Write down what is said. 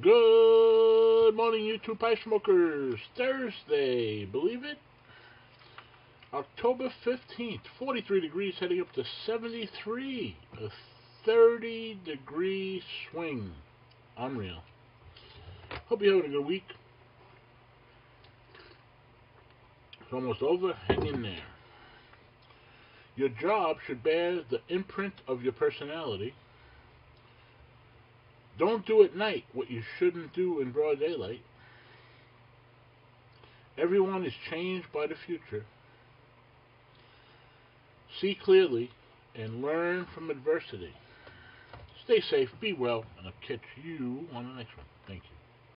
Good morning, YouTube Pie Smokers. Thursday, believe it? October 15th, 43 degrees, heading up to 73. A 30 degree swing. Unreal. Hope you're having a good week. It's almost over. Hang in there. Your job should bear the imprint of your personality. Don't do at night what you shouldn't do in broad daylight. Everyone is changed by the future. See clearly and learn from adversity. Stay safe, be well, and I'll catch you on the next one.